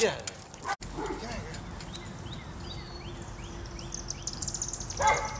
Yeah. Come here, girl.